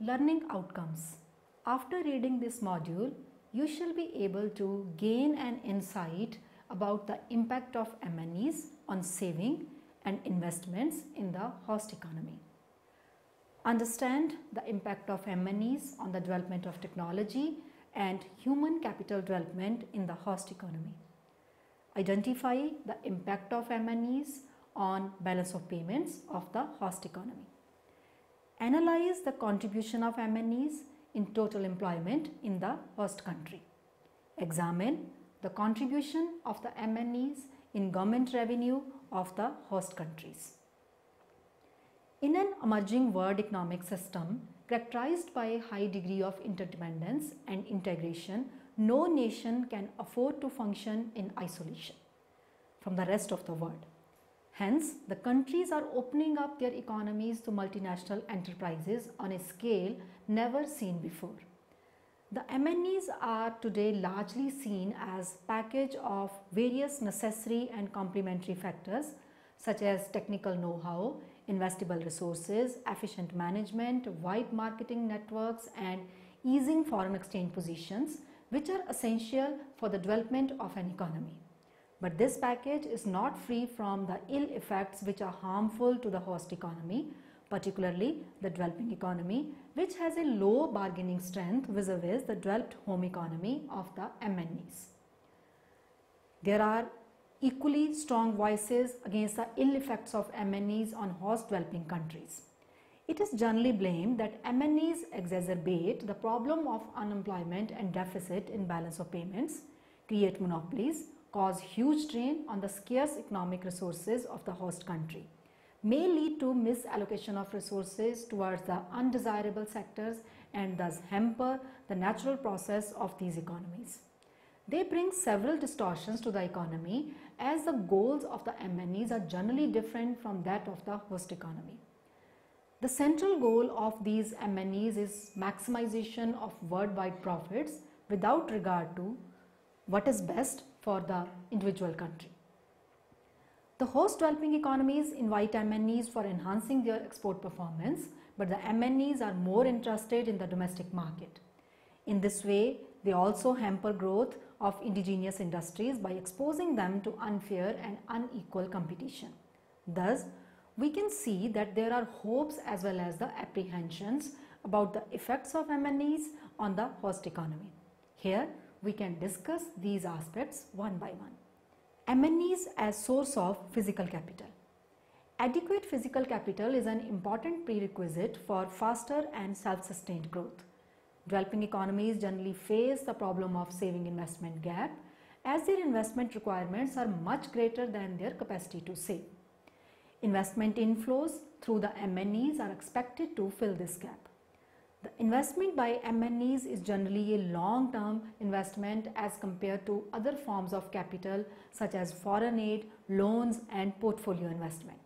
Learning outcomes. After reading this module, you shall be able to gain an insight about the impact of MNEs on saving and investments in the host economy. Understand the impact of MNEs on the development of technology and human capital development in the host economy. Identify the impact of MNEs on balance of payments of the host economy. Analyze the contribution of MNEs in total employment in the host country. Examine the contribution of the MNEs in government revenue of the host countries. In an emerging world economic system characterized by a high degree of interdependence and integration, no nation can afford to function in isolation from the rest of the world. Hence, the countries are opening up their economies to multinational enterprises on a scale never seen before. The MNEs are today largely seen as package of various necessary and complementary factors such as technical know-how, investable resources, efficient management, wide marketing networks and easing foreign exchange positions which are essential for the development of an economy. But this package is not free from the ill effects which are harmful to the host economy, particularly the developing economy, which has a low bargaining strength vis-a-vis the developed home economy of the MNEs. There are equally strong voices against the ill effects of MNEs on host developing countries. It is generally blamed that MNEs exacerbate the problem of unemployment and deficit in balance of payments, create monopolies, cause huge drain on the scarce economic resources of the host country, may lead to misallocation of resources towards the undesirable sectors and thus hamper the natural process of these economies. They bring several distortions to the economy as the goals of the MNEs are generally different from that of the host economy. The central goal of these MNEs is maximization of worldwide profits without regard to what is best for the individual country. The host developing economies invite MNEs for enhancing their export performance, but the MNEs are more interested in the domestic market. In this way, they also hamper growth of indigenous industries by exposing them to unfair and unequal competition. Thus, we can see that there are hopes as well as the apprehensions about the effects of MNEs on the host economy. Here, we can discuss these aspects one by one. MNEs as source of physical capital. Adequate physical capital is an important prerequisite for faster and self-sustained growth. Developing economies generally face the problem of saving investment gap as their investment requirements are much greater than their capacity to save. Investment inflows through the MNEs are expected to fill this gap. The investment by MNEs is generally a long-term investment as compared to other forms of capital such as foreign aid, loans and portfolio investment.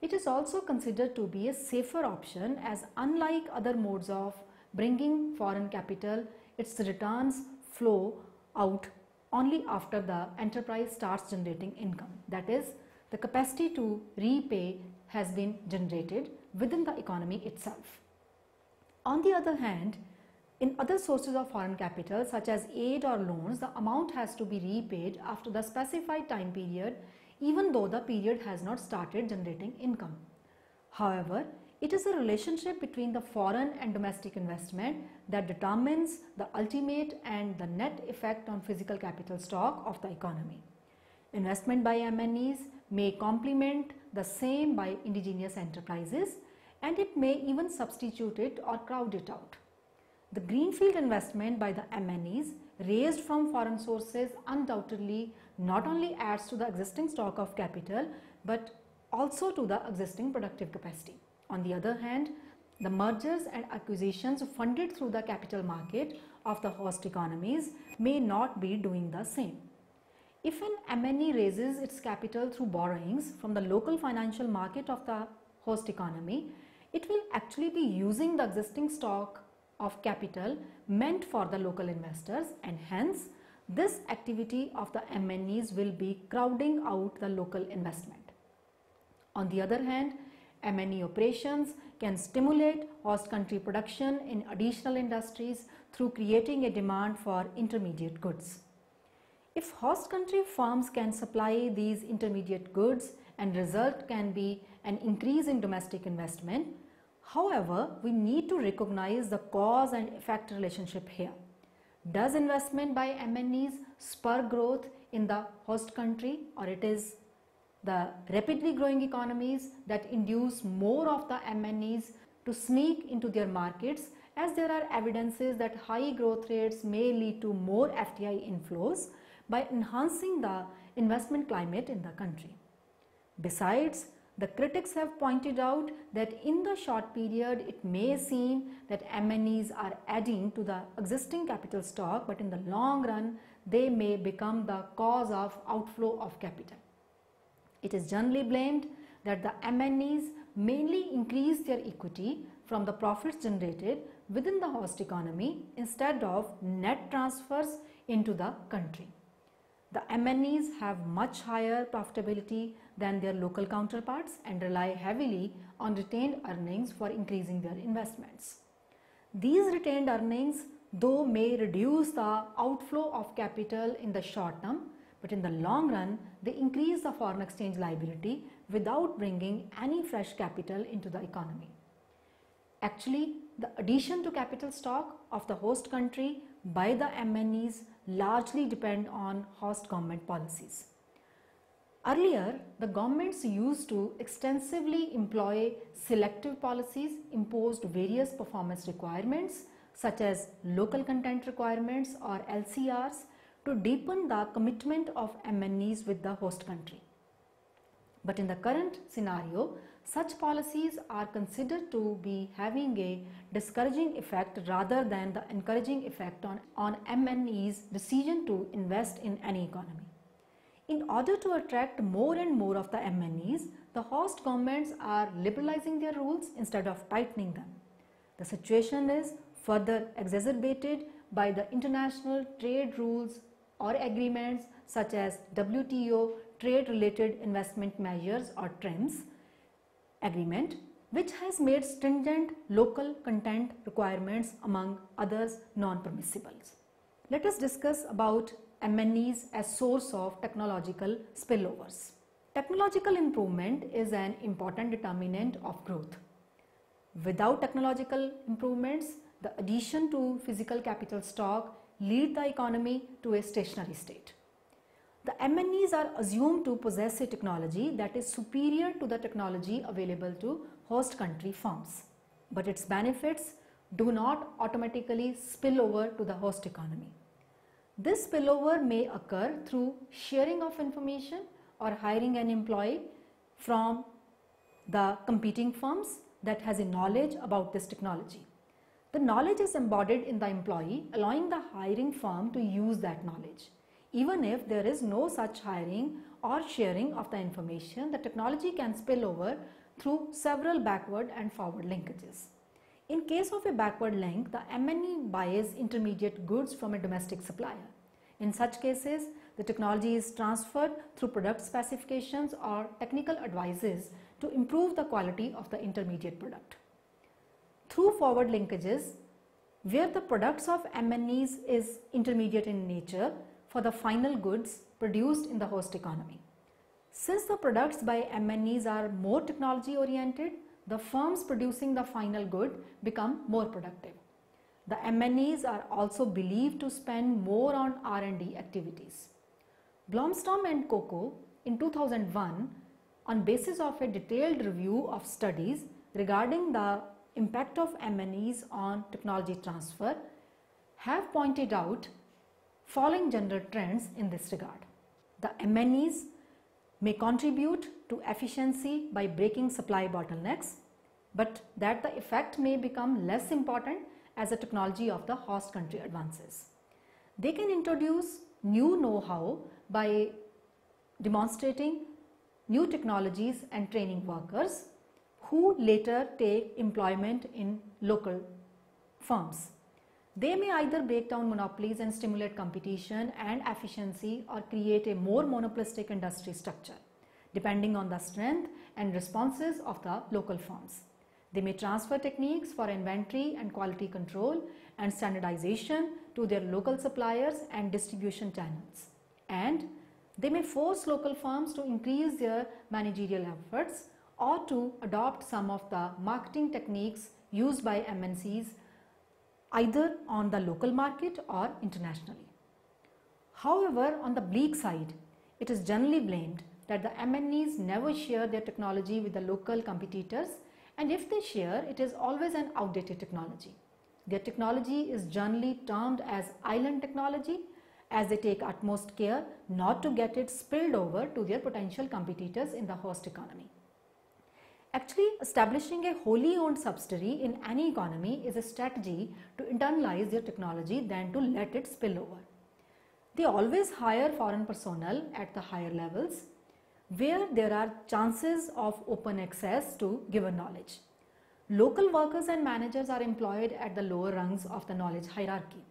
It is also considered to be a safer option as unlike other modes of bringing foreign capital, its returns flow out only after the enterprise starts generating income. That is, the capacity to repay has been generated within the economy itself. On the other hand, in other sources of foreign capital such as aid or loans, the amount has to be repaid after the specified time period even though the period has not started generating income. However, it is the relationship between the foreign and domestic investment that determines the ultimate and the net effect on physical capital stock of the economy. Investment by MNEs may complement the same by indigenous enterprises and it may even substitute it or crowd it out. The greenfield investment by the MNEs raised from foreign sources undoubtedly not only adds to the existing stock of capital but also to the existing productive capacity. On the other hand, the mergers and acquisitions funded through the capital market of the host economies may not be doing the same. If an MNE raises its capital through borrowings from the local financial market of the host economy, it will actually be using the existing stock of capital meant for the local investors and hence this activity of the MNEs will be crowding out the local investment. On the other hand, MNE operations can stimulate host country production in additional industries through creating a demand for intermediate goods. If host country firms can supply these intermediate goods and result can be an increase in domestic investment, however, we need to recognize the cause and effect relationship here. Does investment by MNEs spur growth in the host country or it is the rapidly growing economies that induce more of the MNEs to sneak into their markets as there are evidences that high growth rates may lead to more FDI inflows by enhancing the investment climate in the country. Besides, the critics have pointed out that in the short period it may seem that MNEs are adding to the existing capital stock but in the long run they may become the cause of outflow of capital. It is generally blamed that the MNEs mainly increase their equity from the profits generated within the host economy instead of net transfers into the country. The MNEs have much higher profitability than their local counterparts and rely heavily on retained earnings for increasing their investments. These retained earnings though may reduce the outflow of capital in the short term but in the long run they increase the foreign exchange liability without bringing any fresh capital into the economy. Actually, the addition to capital stock of the host country by the MNEs largely depend on host government policies. Earlier, the governments used to extensively employ selective policies imposed various performance requirements such as local content requirements or LCRs to deepen the commitment of MNEs with the host country. But in the current scenario, such policies are considered to be having a discouraging effect rather than the encouraging effect on, on MNE's decision to invest in any economy. In order to attract more and more of the MNEs, the host governments are liberalizing their rules instead of tightening them. The situation is further exacerbated by the international trade rules or agreements such as WTO Trade Related Investment Measures or TRIMS agreement which has made stringent local content requirements among others non-permissibles. Let us discuss about MNEs as source of technological spillovers. Technological improvement is an important determinant of growth. Without technological improvements, the addition to physical capital stock lead the economy to a stationary state. The MNEs are assumed to possess a technology that is superior to the technology available to host country firms. But its benefits do not automatically spill over to the host economy. This spillover may occur through sharing of information or hiring an employee from the competing firms that has a knowledge about this technology. The knowledge is embodied in the employee allowing the hiring firm to use that knowledge. Even if there is no such hiring or sharing of the information, the technology can spill over through several backward and forward linkages. In case of a backward link, the MNE buys intermediate goods from a domestic supplier. In such cases, the technology is transferred through product specifications or technical advices to improve the quality of the intermediate product. Through forward linkages, where the products of MNEs is intermediate in nature, for the final goods produced in the host economy. Since the products by MNEs are more technology oriented, the firms producing the final good become more productive. The MNEs are also believed to spend more on R&D activities. Blomstrom and Kokko in 2001 on basis of a detailed review of studies regarding the impact of MNEs on technology transfer have pointed out following general trends in this regard. The MNEs may contribute to efficiency by breaking supply bottlenecks, but that the effect may become less important as the technology of the host country advances. They can introduce new know-how by demonstrating new technologies and training workers who later take employment in local firms. They may either break down monopolies and stimulate competition and efficiency or create a more monopolistic industry structure depending on the strength and responses of the local firms. They may transfer techniques for inventory and quality control and standardization to their local suppliers and distribution channels. And they may force local firms to increase their managerial efforts or to adopt some of the marketing techniques used by MNCs either on the local market or internationally. However, on the bleak side, it is generally blamed that the MNEs never share their technology with the local competitors and if they share, it is always an outdated technology. Their technology is generally termed as island technology as they take utmost care not to get it spilled over to their potential competitors in the host economy. Actually, establishing a wholly owned subsidiary in any economy is a strategy to internalize your technology than to let it spill over. They always hire foreign personnel at the higher levels where there are chances of open access to given knowledge. Local workers and managers are employed at the lower rungs of the knowledge hierarchy.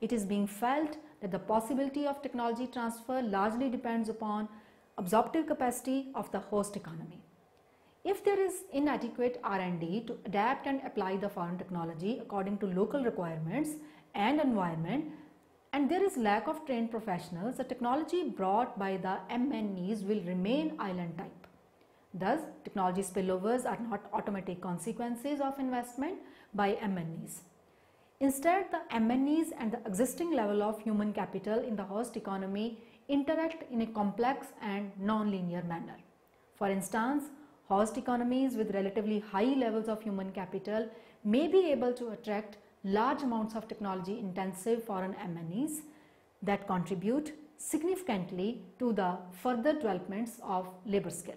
It is being felt that the possibility of technology transfer largely depends upon absorptive capacity of the host economy. If there is inadequate R&D to adapt and apply the foreign technology according to local requirements and environment and there is lack of trained professionals, the technology brought by the MNEs will remain island type. Thus, technology spillovers are not automatic consequences of investment by MNEs. Instead, the MNEs and the existing level of human capital in the host economy interact in a complex and non-linear manner. For instance, host economies with relatively high levels of human capital may be able to attract large amounts of technology intensive foreign MNEs that contribute significantly to the further developments of labor skill.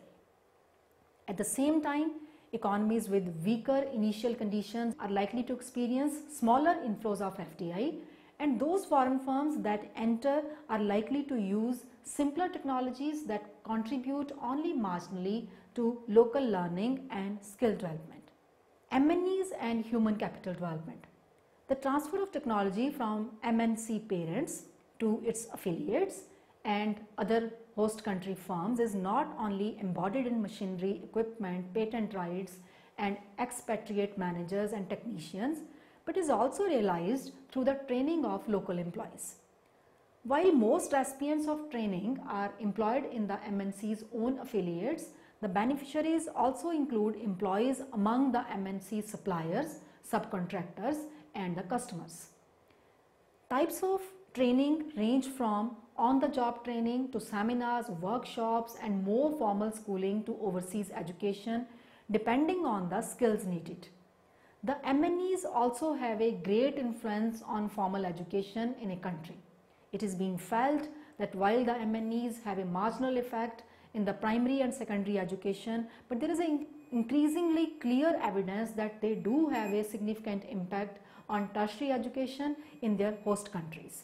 At the same time, economies with weaker initial conditions are likely to experience smaller inflows of FDI and those foreign firms that enter are likely to use simpler technologies that contribute only marginally to local learning and skill development. MNEs and human capital development. The transfer of technology from MNC parents to its affiliates and other host country firms is not only embodied in machinery, equipment, patent rights and expatriate managers and technicians, but is also realized through the training of local employees. While most recipients of training are employed in the MNC's own affiliates, the beneficiaries also include employees among the MNC suppliers, subcontractors and the customers. Types of training range from on-the-job training to seminars, workshops and more formal schooling to overseas education depending on the skills needed. The MNEs also have a great influence on formal education in a country. It is being felt that while the MNEs have a marginal effect in the primary and secondary education, but there is an increasingly clear evidence that they do have a significant impact on tertiary education in their host countries.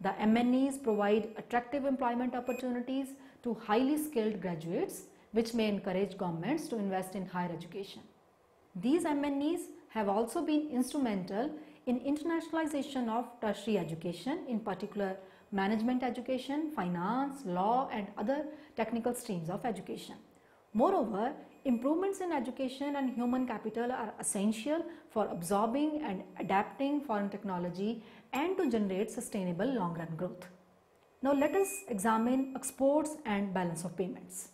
The MNEs provide attractive employment opportunities to highly skilled graduates which may encourage governments to invest in higher education. These MNEs have also been instrumental in internationalization of tertiary education, in particular management education, finance, law and other technical streams of education. Moreover, improvements in education and human capital are essential for absorbing and adapting foreign technology and to generate sustainable long run growth. Now let us examine exports and balance of payments.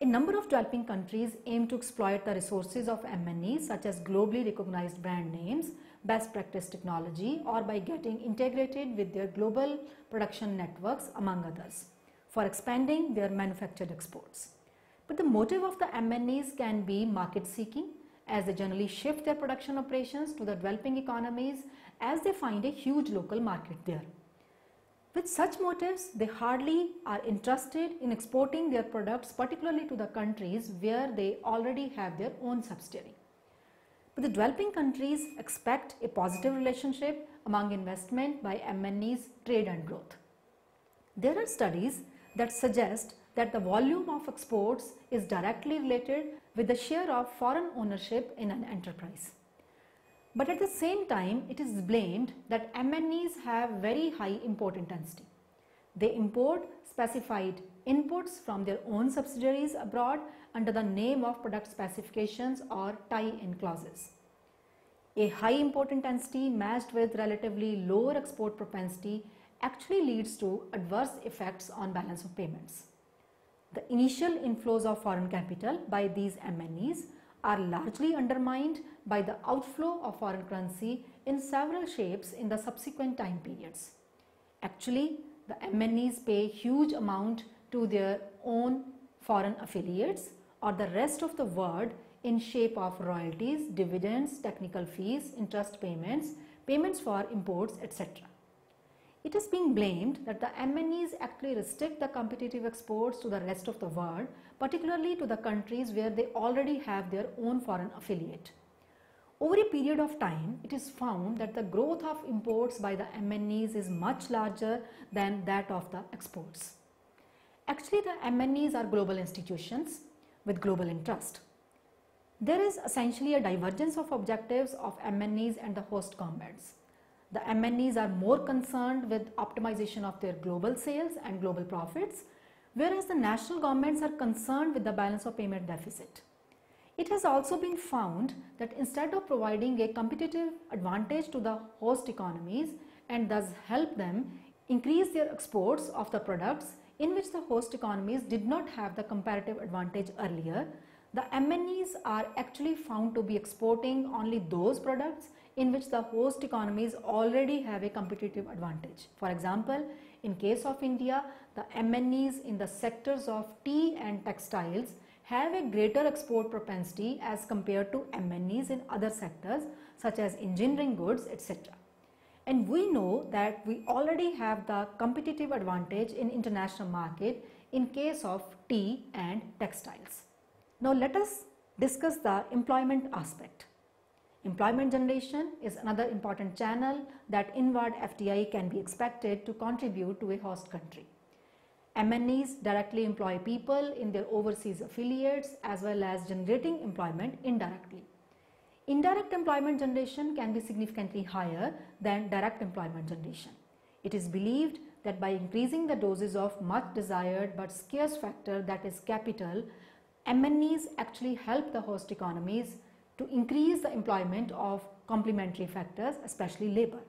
A number of developing countries aim to exploit the resources of MNEs such as globally recognized brand names, best practice technology or by getting integrated with their global production networks among others for expanding their manufactured exports. But the motive of the MNEs can be market seeking as they generally shift their production operations to the developing economies as they find a huge local market there. With such motives, they hardly are interested in exporting their products particularly to the countries where they already have their own subsidiary. But the developing countries expect a positive relationship among investment by MNEs, trade and growth. There are studies that suggest that the volume of exports is directly related with the share of foreign ownership in an enterprise. But at the same time, it is blamed that MNEs have very high import intensity. They import specified inputs from their own subsidiaries abroad under the name of product specifications or tie-in clauses. A high import intensity matched with relatively lower export propensity actually leads to adverse effects on balance of payments. The initial inflows of foreign capital by these MNEs are largely undermined by the outflow of foreign currency in several shapes in the subsequent time periods. Actually, the MNEs pay huge amount to their own foreign affiliates or the rest of the world in shape of royalties, dividends, technical fees, interest payments, payments for imports, etc. It is being blamed that the MNEs actually restrict the competitive exports to the rest of the world, particularly to the countries where they already have their own foreign affiliate. Over a period of time, it is found that the growth of imports by the MNEs is much larger than that of the exports. Actually, the MNEs are global institutions with global interest. There is essentially a divergence of objectives of MNEs and the host governments. The MNEs are more concerned with optimization of their global sales and global profits, whereas the national governments are concerned with the balance of payment deficit. It has also been found that instead of providing a competitive advantage to the host economies and thus help them increase their exports of the products in which the host economies did not have the comparative advantage earlier, the MNEs are actually found to be exporting only those products in which the host economies already have a competitive advantage. For example, in case of India, the MNEs in the sectors of tea and textiles have a greater export propensity as compared to MNEs in other sectors such as engineering goods, etc. And we know that we already have the competitive advantage in international market in case of tea and textiles. Now let us discuss the employment aspect. Employment generation is another important channel that inward FDI can be expected to contribute to a host country. MNEs directly employ people in their overseas affiliates as well as generating employment indirectly. Indirect employment generation can be significantly higher than direct employment generation. It is believed that by increasing the doses of much desired but scarce factor that is capital, MNEs actually help the host economies to increase the employment of complementary factors, especially labor.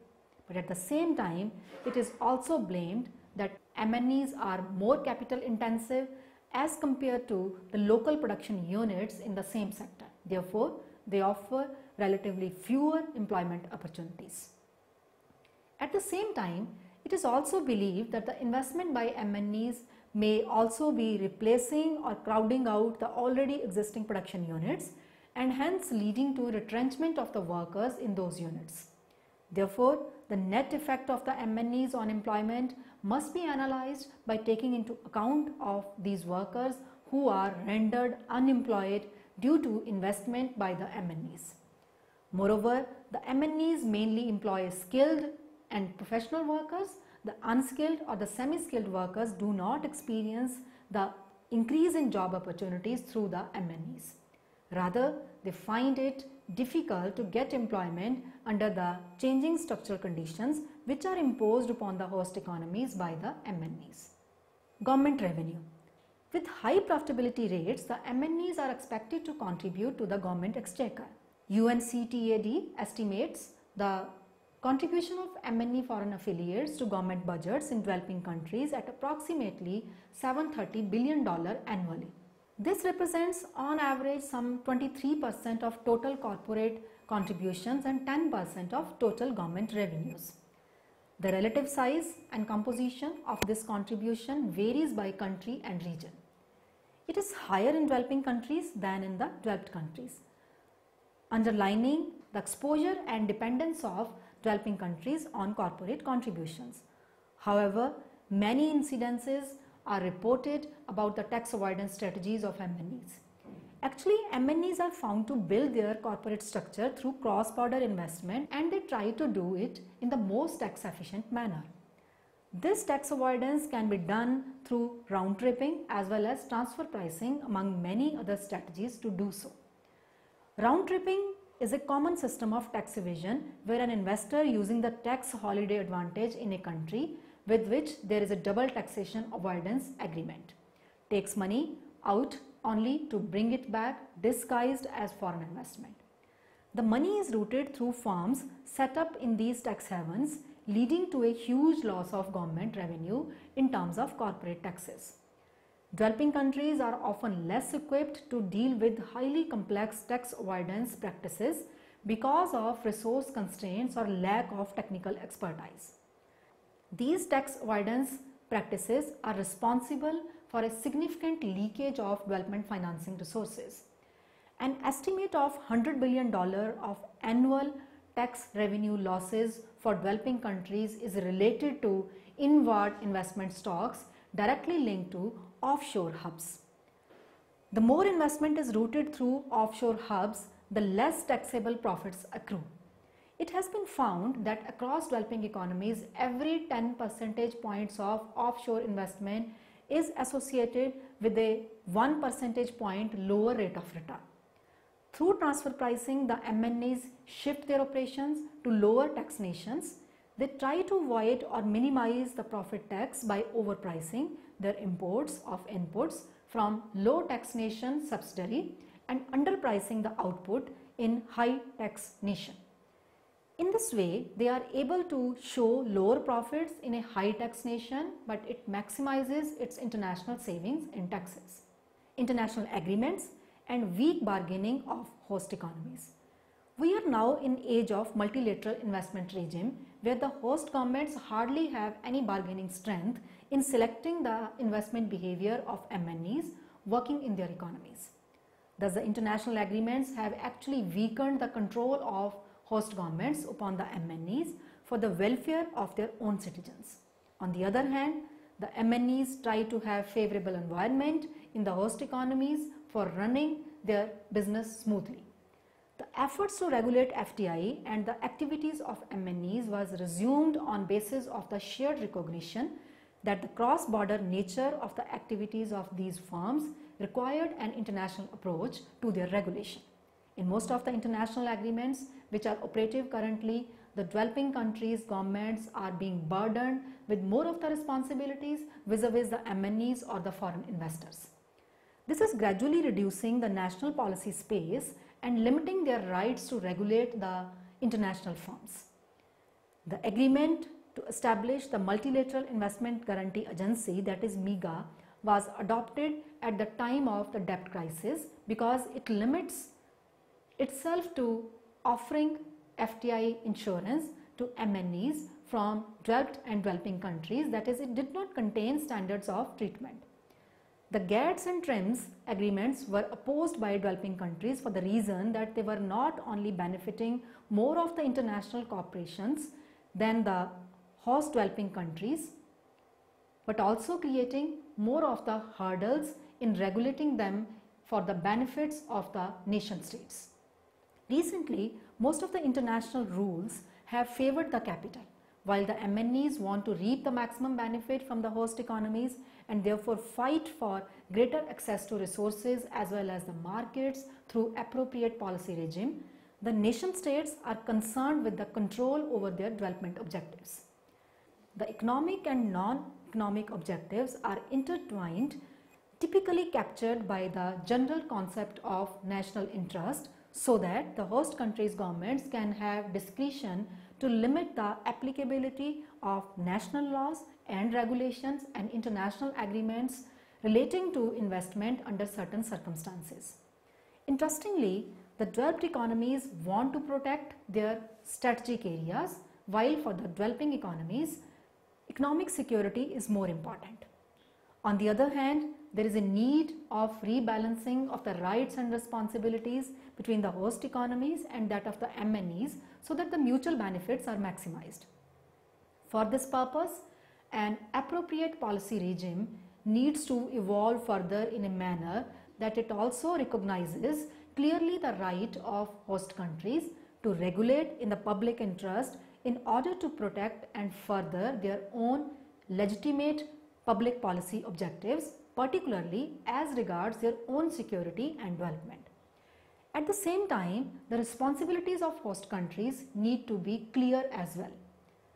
But at the same time, it is also blamed that MNEs are more capital intensive as compared to the local production units in the same sector. Therefore, they offer relatively fewer employment opportunities. At the same time, it is also believed that the investment by MNEs may also be replacing or crowding out the already existing production units and hence leading to retrenchment of the workers in those units. Therefore, the net effect of the MNEs on employment must be analyzed by taking into account of these workers who are rendered unemployed due to investment by the MNEs. Moreover, the MNEs mainly employ skilled and professional workers. The unskilled or the semi-skilled workers do not experience the increase in job opportunities through the MNEs. Rather, they find it difficult to get employment under the changing structural conditions which are imposed upon the host economies by the MNEs. Government revenue. With high profitability rates, the MNEs are expected to contribute to the government exchequer. UNCTAD estimates the contribution of MNE foreign affiliates to government budgets in developing countries at approximately $730 billion annually. This represents on average some 23% of total corporate contributions and 10% of total government revenues. The relative size and composition of this contribution varies by country and region. It is higher in developing countries than in the developed countries, underlining the exposure and dependence of developing countries on corporate contributions. However, many incidences are reported about the tax avoidance strategies of MNEs. Actually, MNEs are found to build their corporate structure through cross-border investment and they try to do it in the most tax efficient manner. This tax avoidance can be done through round tripping as well as transfer pricing among many other strategies to do so. Round tripping is a common system of tax evasion where an investor using the tax holiday advantage in a country with which there is a double taxation avoidance agreement. takes money out only to bring it back disguised as foreign investment. The money is routed through firms set up in these tax havens leading to a huge loss of government revenue in terms of corporate taxes. Developing countries are often less equipped to deal with highly complex tax avoidance practices because of resource constraints or lack of technical expertise. These tax avoidance practices are responsible for a significant leakage of development financing resources. An estimate of $100 billion of annual tax revenue losses for developing countries is related to inward investment stocks directly linked to offshore hubs. The more investment is routed through offshore hubs, the less taxable profits accrue. It has been found that across developing economies, every 10 percentage points of offshore investment is associated with a 1 percentage point lower rate of return. Through transfer pricing, the MNEs shift their operations to lower tax nations. They try to avoid or minimize the profit tax by overpricing their imports of inputs from low tax nation subsidiary and underpricing the output in high tax nation. In this way, they are able to show lower profits in a high tax nation, but it maximizes its international savings in taxes. International agreements and weak bargaining of host economies. We are now in age of multilateral investment regime where the host governments hardly have any bargaining strength in selecting the investment behavior of MNEs working in their economies. Thus the international agreements have actually weakened the control of host governments upon the MNEs for the welfare of their own citizens. On the other hand, the MNEs try to have favorable environment in the host economies for running their business smoothly. The efforts to regulate FDI and the activities of MNEs was resumed on basis of the shared recognition that the cross-border nature of the activities of these firms required an international approach to their regulation. In most of the international agreements which are operative currently, the developing countries governments are being burdened with more of the responsibilities vis-a-vis -vis the MNEs or the foreign investors. This is gradually reducing the national policy space and limiting their rights to regulate the international firms. The agreement to establish the Multilateral Investment Guarantee Agency that is MIGA was adopted at the time of the debt crisis because it limits itself to offering FDI insurance to MNEs from developed and developing countries that is it did not contain standards of treatment. The GATS and TRIMS agreements were opposed by developing countries for the reason that they were not only benefiting more of the international corporations than the host developing countries but also creating more of the hurdles in regulating them for the benefits of the nation states. Recently, most of the international rules have favored the capital, while the MNEs want to reap the maximum benefit from the host economies and therefore fight for greater access to resources as well as the markets through appropriate policy regime, the nation states are concerned with the control over their development objectives. The economic and non-economic objectives are intertwined typically captured by the general concept of national interest so that the host country's governments can have discretion to limit the applicability of national laws and regulations and international agreements relating to investment under certain circumstances. Interestingly, the developed economies want to protect their strategic areas while for the developing economies, economic security is more important. On the other hand, there is a need of rebalancing of the rights and responsibilities between the host economies and that of the MNEs so that the mutual benefits are maximized. For this purpose, an appropriate policy regime needs to evolve further in a manner that it also recognizes clearly the right of host countries to regulate in the public interest in order to protect and further their own legitimate public policy objectives particularly as regards their own security and development. At the same time, the responsibilities of host countries need to be clear as well.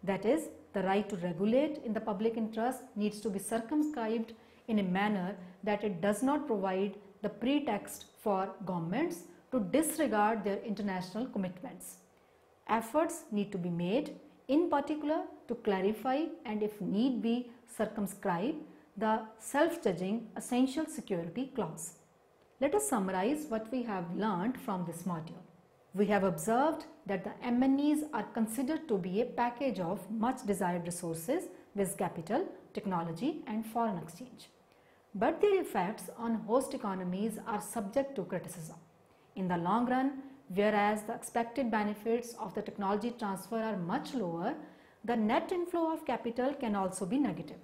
That is, the right to regulate in the public interest needs to be circumscribed in a manner that it does not provide the pretext for governments to disregard their international commitments. Efforts need to be made in particular to clarify and if need be circumscribe the self-judging essential security clause. Let us summarize what we have learned from this module. We have observed that the MNEs are considered to be a package of much desired resources with capital, technology and foreign exchange. But their effects on host economies are subject to criticism. In the long run, whereas the expected benefits of the technology transfer are much lower, the net inflow of capital can also be negative.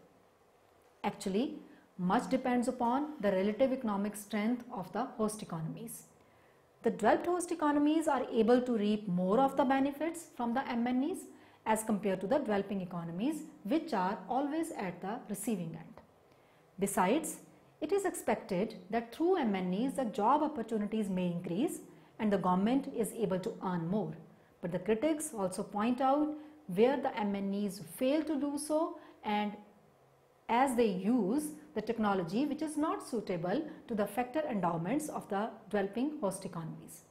Actually, much depends upon the relative economic strength of the host economies. The developed host economies are able to reap more of the benefits from the MNEs as compared to the developing economies which are always at the receiving end. Besides, it is expected that through MNEs the job opportunities may increase and the government is able to earn more. But the critics also point out where the MNEs fail to do so and as they use the technology which is not suitable to the factor endowments of the developing host economies.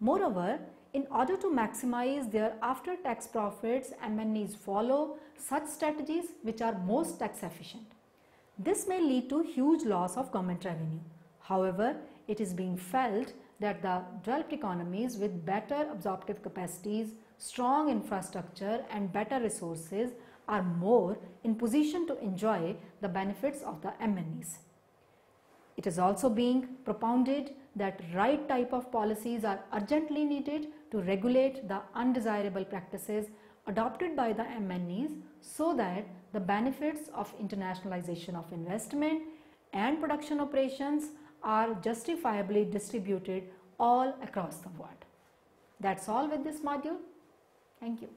Moreover, in order to maximize their after-tax profits, MNEs follow such strategies which are most tax efficient. This may lead to huge loss of government revenue. However, it is being felt that the developed economies with better absorptive capacities, strong infrastructure and better resources are more in position to enjoy the benefits of the MNEs. It is also being propounded that right type of policies are urgently needed to regulate the undesirable practices adopted by the MNEs so that the benefits of internationalization of investment and production operations are justifiably distributed all across the world. That's all with this module. Thank you.